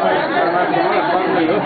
Gracias.